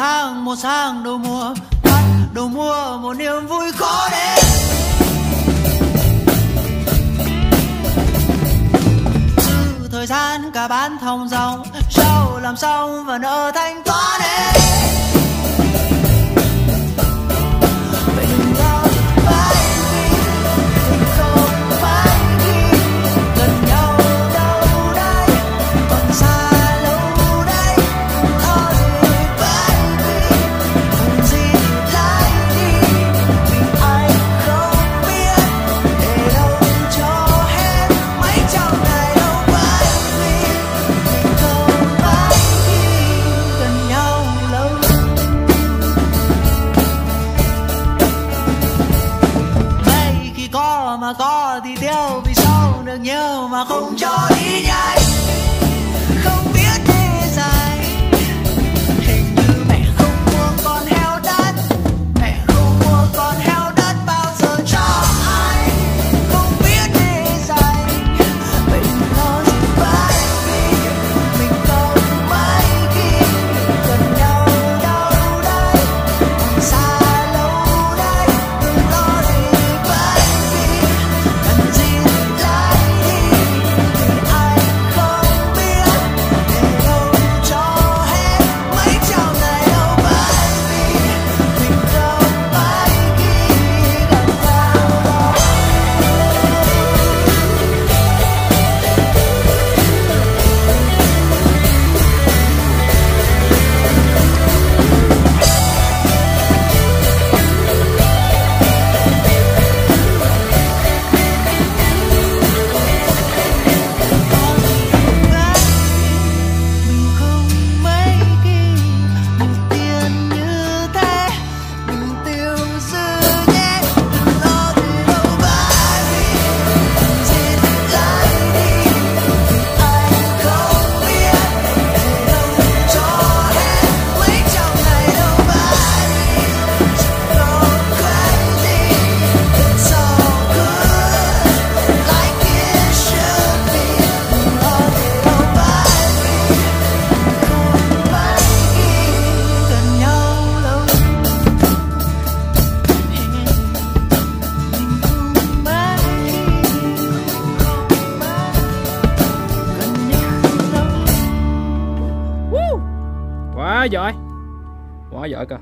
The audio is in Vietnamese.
tháng, một sáng đầu mùa, bắt đầu mùa, một niềm vui khó đến Từ thời gian cả bán thông dòng sau làm xong và nợ thanh toán hết có thì tiêu vì sao được nhiều mà không cho đi nhanh? quá giỏi. Quá giỏi cơ.